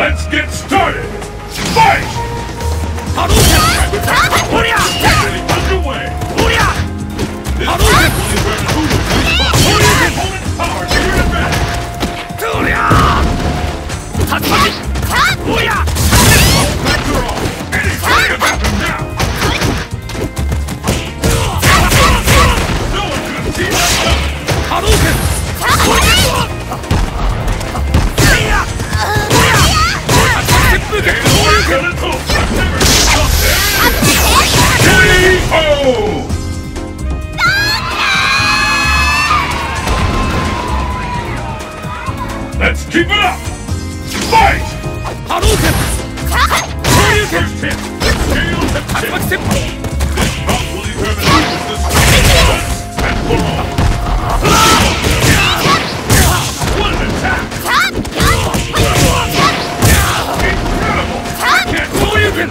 Let's get started! Fight! underway! Let's keep it up! Fight! Hadouken! Hadouken! This will determine and for all. I can't believe it!